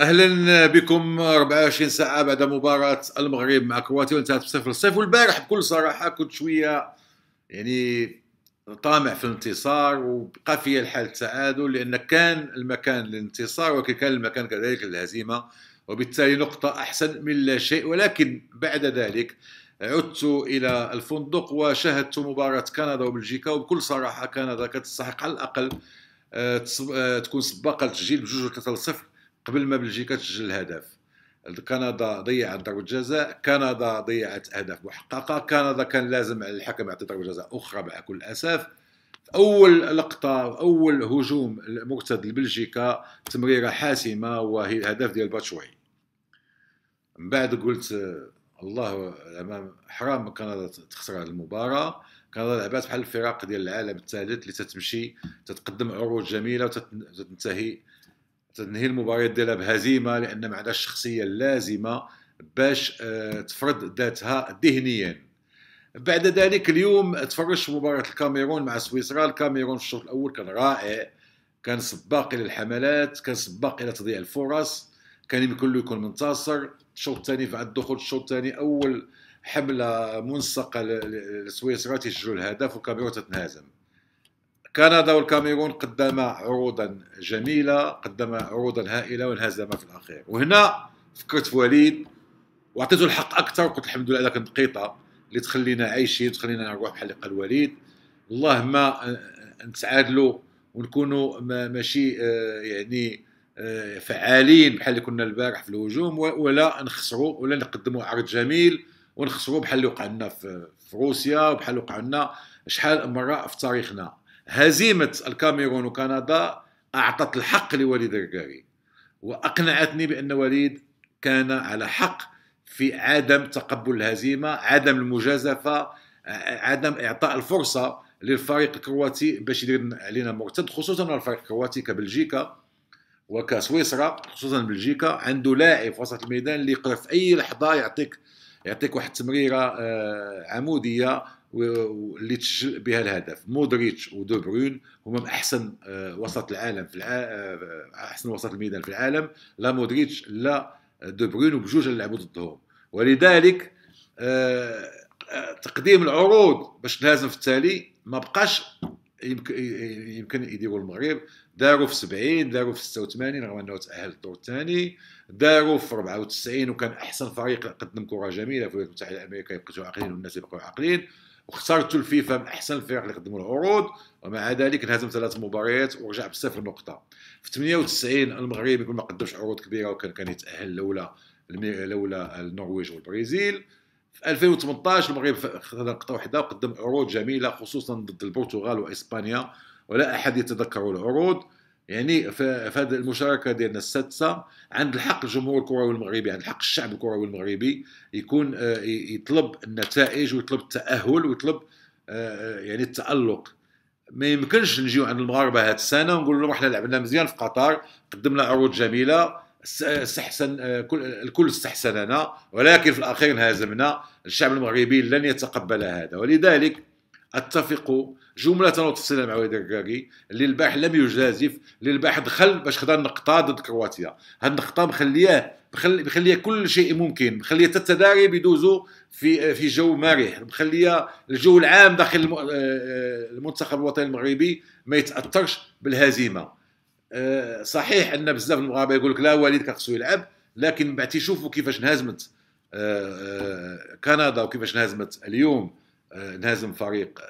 أهلا بكم 24 ساعة بعد مباراة المغرب مع كرواتيا وانتهت بصفر صفر. والبارح بكل صراحة كنت شوية يعني طامع في الانتصار وبقى فيا الحال التعادل لأن كان المكان للانتصار ولكن كان المكان كذلك للهزيمة وبالتالي نقطة أحسن من لا شيء. ولكن بعد ذلك عدت إلى الفندق وشاهدت مباراة كندا وبلجيكا وبكل صراحة كندا كتستحق على الأقل آه، آه، تكون سباقه التسجيل بجوج 3 0 قبل ما بلجيكا تسجل الهدف. كندا ضيعت ضربة جزاء كندا ضيعت أهداف محققة كندا كان لازم على الحكم يعطي ضربة جزاء أخرى مع كل أسف. أول لقطة أول هجوم مرتد لبلجيكا تمريرة حاسمة وهي الهدف ديال باتشوي. من بعد قلت الله أمام حرام كندا تخسر هذه المباراة. كندا لعبات بحال الفرق ديال العالم الثالث اللي تتمشي تتقدم عروض جميلة وتنتهي تنهي المباريات ديالها بهزيمة لأن ما عندهاش الشخصية اللازمة باش آه، تفرض ذاتها ذهنيا. بعد ذلك اليوم تفرجت مباراة الكاميرون مع سويسرا. الكاميرون في الشوط الأول كان رائع كان سباق إلى الحملات كان سباق إلى تضييع الفرص كان يمكن له يكون منتصر. الشوط الثاني بعد الدخول الشوط الثاني أول حملة منسقة لسويسرا تسجلوا الهدف والكاميرون تتنهزم كندا والكاميرون قدما عروضا جميلة قدما عروضا هائلة وانهزما في الأخير. وهنا فكرت في وليد وأعطيته الحق أكثر وقلت الحمد لله كنت دقيقه اللي تخلينا عايشين تخلينا نروح بحال اللي قال وليد. اللهم نتعادلوا ونكونوا ماشي آه، يعني آه، فعالين بحال اللي كنا البارح في الهجوم ولا نخسروا ولا نقدموا عرض جميل ونخسروا بحال اللي وقع لنا في روسيا وبحال اللي وقع لنا شحال مرة في تاريخنا. هزيمة الكاميرون وكندا أعطت الحق لوليد الرقاري وأقنعتني بأن وليد كان على حق في عدم تقبل الهزيمة عدم المجازفة عدم إعطاء الفرصة للفريق الكرواتي باش يدير علينا مرتد خصوصا الفريق الكرواتي كبلجيكا وكسويسرا خصوصا بلجيكا عنده لاعب في وسط الميدان اللي يقدر في أي لحظة يعطيك يعطيك واحد التمريره آه، عمودية واللي تسجل بها الهدف. مودريتش ودو بروين هما من أحسن آه، وسط العالم في آه، أحسن وسط الميدان في العالم. لا مودريتش لا دو بروين وبجوج لعبوا ضدهم. ولذلك آه، تقديم العروض باش نهزم في التالي ما بقاش يمكن يمكن يديروا المغرب. داروا في 70 داروا في 86 رغم إنه تأهل الدور الثاني. داروا في 94 وكان أحسن فريق قدم كرة جميلة. في الولايات المتحده الامريكيه يبقوا عاقلين والناس يبقوا عاقلين. وخسرت الفيفا من احسن الفرق اللي قدموا العروض ومع ذلك انهزم ثلاث مباريات ورجع بصفر نقطة. في 98 المغرب يقول ما قدمش عروض كبيرة وكان كان يتأهل لولا لولا النرويج والبرازيل. في 2018 المغرب خذ نقطة واحدة وقدم عروض جميلة خصوصا ضد البرتغال وإسبانيا ولا أحد يتذكر العروض. يعني في هذه المشاركة ديالنا السادسة عند الحق الجمهور الكروي المغربي عند الحق الشعب الكروي المغربي يكون آه، يطلب النتائج ويطلب التأهل ويطلب آه، يعني التألق. ما يمكنش نجيو عند المغاربة هذه السنة ونقول لهم إحنا لعبنا مزيان في قطر قدمنا عروض جميلة استحسن آه، الكل استحسننا ولكن في الأخير انهزمنا. الشعب المغربي لن يتقبل هذا. ولذلك أتفق جملة وتفصيلا مع وليد الركاكي اللي الباح لم يجازف اللي الباح دخل باش خدا النقطة ضد كرواتيا. هاد النقطة مخلياه مخلية كل شيء ممكن مخلية التدارب يدوزوا في في جو مرح مخلية الجو العام داخل آه، آه، المنتخب الوطني المغربي ما يتأثرش بالهزيمة. آه، صحيح أن بزاف المغاربة يقول لك لا وليد خصو يلعب لكن بعد تشوفوا كيفاش انهزمت كندا وكيفاش انهزمت اليوم. انهزم فريق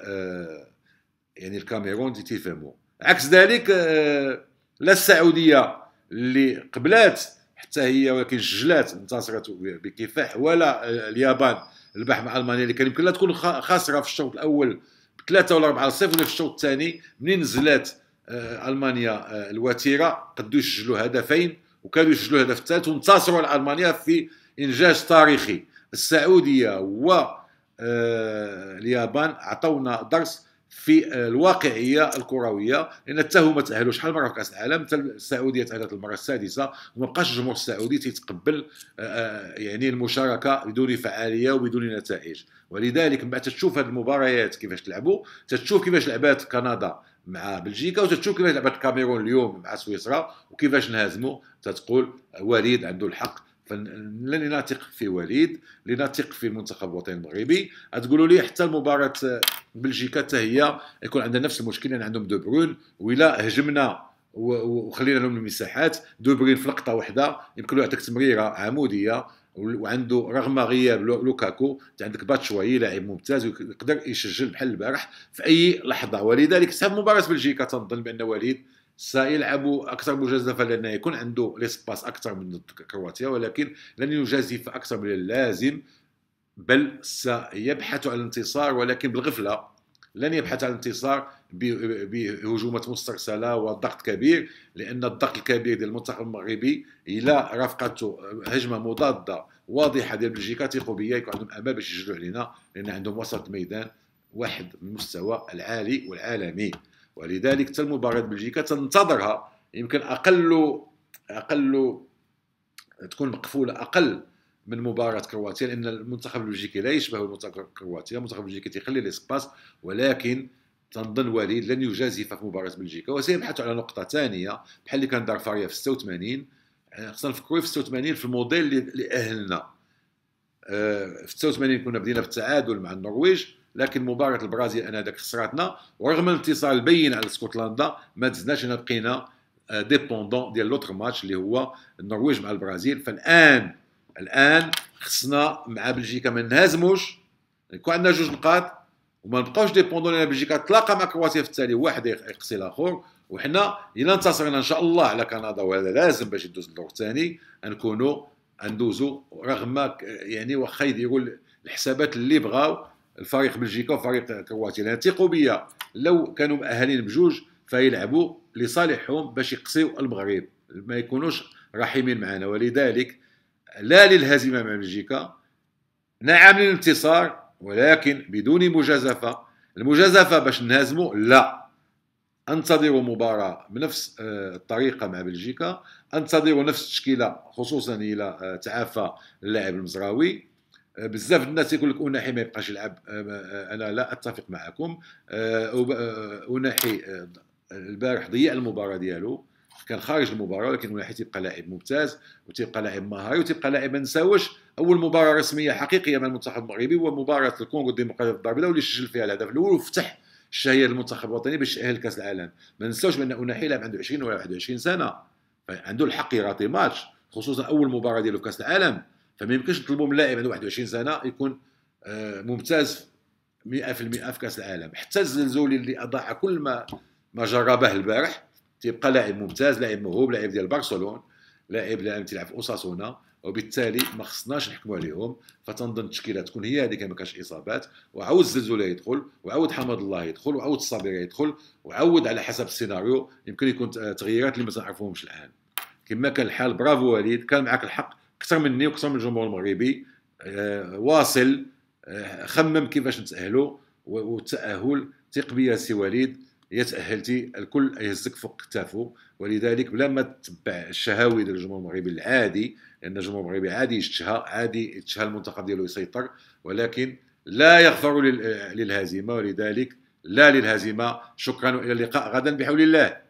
يعني الكاميرون تيفهموا عكس ذلك آه، لا السعودية اللي قبلات حتى هي ولكن سجلات انتصرت بكفاح ولا اليابان البحث مع ألمانيا اللي كان يمكن لها تكون خاسرة في الشوط الأول بثلاثة ولا أربعة صفر ولا في الشوط الثاني منين نزلات آه، ألمانيا آه، الوتيرة. قدوا يسجلوا هدفين وكانوا يسجلوا الهدف الثالث وانتصروا على ألمانيا في إنجاز تاريخي. السعودية و اليابان عطونا درس في الواقعية الكروية لأن حتى هما تأهلوا شحال مرة في كأس العالم حتى السعودية تأهلت المره السادسة وما بقاش الجمهور السعودي تيتقبل آه، آه، يعني المشاركة بدون فعالية وبدون نتائج. ولذلك من بعد تشوف هذه المباريات كيفاش تلعبوا تشوف كيفاش لعبات كندا مع بلجيكا وتشوف كيفاش لعبت الكاميرون اليوم مع سويسرا وكيفاش نهزموا تتقول وليد عنده الحق فلنثق في وليد لنثق في المنتخب الوطني المغربي. تقولوا لي حتى المباراة بلجيكا حتى هي يكون عندنا نفس المشكل لأن يعني عندهم دو بروين وإلا هجمنا وخلينا لهم المساحات. دو بروين في لقطة واحدة يمكن له يعطيك تمريرة عمودية وعنده رغم غياب لوكاكو عندك باتشواي لاعب ممتاز ويقدر يسجل بحال البارح في أي لحظة. ولذلك ساب مباراة بلجيكا تنظن بأن وليد سيلعب أكثر مجازفة لأن يكون عنده ليسباس أكثر من كرواتيا ولكن لن يجازف أكثر من اللازم بل سيبحث عن الانتصار ولكن بالغفلة. لن يبحث عن الانتصار بهجومات مسترسلة وضغط كبير لأن الضغط الكبير ديال المنتخب المغربي إلى رافقته هجمة مضادة واضحة ديال بلجيكا ثقوا بيا يكون عندهم امال باش يسجلوا علينا لأن عندهم وسط ميدان واحد من المستوى العالي والعالمي. ولذلك حتى المباراة بلجيكا تنتظرها. يمكن أقل أقل تكون مقفولة أقل من مباراة كرواتيا لأن المنتخب البلجيكي لا يشبه المنتخب الكرواتي. المنتخب البلجيكي تيخلي les espaces ولكن تنظن وليد لن يجازف في مباراة بلجيكا. وسيبحث على نقطة ثانية بحال اللي كان دار فاريا في 86 خصنا نفكروا في 86 في الموديل اللي اهلنا آه، في 86 كنا بدينا بالتعادل مع النرويج لكن مباراة البرازيل أنا ذاك خسراتنا. ورغم الانتصار البين على اسكتلندا ما دزناش انا بقينا dépendants آه، ديال l'autre match اللي هو النرويج مع البرازيل. فالآن الآن خصنا مع بلجيكا ما نهزموش. يكون عندنا جوج نقاط وما نبقاوش dépendants لأن بلجيكا تلاقى مع كرواتيا في التالي واحد يقصي الآخر. وحنا إلا انتصرنا إن شاء الله على كندا وهذا لازم باش يدوز الدور الثاني نكونوا ندوزوا رغم يعني واخا يديروا الحسابات اللي بغاو. الفريق بلجيكا وفريق كرواتيا لأن ثقوا بيا. لو كانوا مؤهلين بجوج فيلعبوا لصالحهم باش يقصيوا المغرب. ما يكونوش رحيمين معنا. ولذلك لا للهزيمة مع بلجيكا نعم للانتصار ولكن بدون مجازفة. المجازفة باش نهزموا لا. أنتظروا مباراة بنفس آه، الطريقة مع بلجيكا أنتظروا نفس التشكيلة خصوصا إلى آه، تعافى اللاعب المزراوي. آه، بزاف الناس يقول لك اناحي ما يبقاش يلعب. أنا لا أتفق معكم. اناحي البارح ضيع المباراة ديالو. كان خارج المباراة ولكن مناحي تيبقى لاعب ممتاز وتيبقى لاعب مهاري وتيبقى لاعب ما نساوش أول مباراة رسمية حقيقية مع المنتخب المغربي هو مباراه الكونغو الديمقراطيه في الدار البيضاء واللي سجل فيها الهدف الأول وفتح الشهيه للمنتخب الوطني باش يأهل كأس العالم. ما ننساوش بأن أناحي لاعب عنده 20 ولا 21 سنة عنده الحق يعطي ماتش خصوصا أول مباراة ديالو في كأس العالم. فما يمكنش نطلبوا من لاعب عنده 21 سنة يكون آه، ممتاز 100% في كأس العالم. حتى الزلزولي اللي اضاع كل ما ما جربه البارح تيبقى لاعب ممتاز لاعب موهوب لاعب ديال برشلونه لاعب لاعب تيلعب في أوساسونا وبالتالي ما خصناش نحكموا عليهم. فتنظن التشكيلة تكون هي هذيك ما كاش إصابات. وعاود الزلزوله يدخل وعاود حمد الله يدخل وعاود الصابره يدخل وعاود على حسب السيناريو. يمكن يكون تغييرات اللي ما تعرفوهمش الآن. كما كان الحال برافو وليد كان معك الحق. أكثر مني وأكثر من الجمهور المغربي. آه واصل آه خمم كيفاش نتأهلوا والتاهل ثق بيا سي وليد. هي تأهلتي الكل يهزك فوق كتافه ولذلك بلا ما تتبع الشهاوي ديال الجمهور المغربي العادي لأن الجمهور المغربي عادي يشتهى عادي يتشهى المنتخب ديالو يسيطر. ولكن لا يغفر للهزيمة. ولذلك لا للهزيمة. شكرا وإلى اللقاء. غدا بحول الله.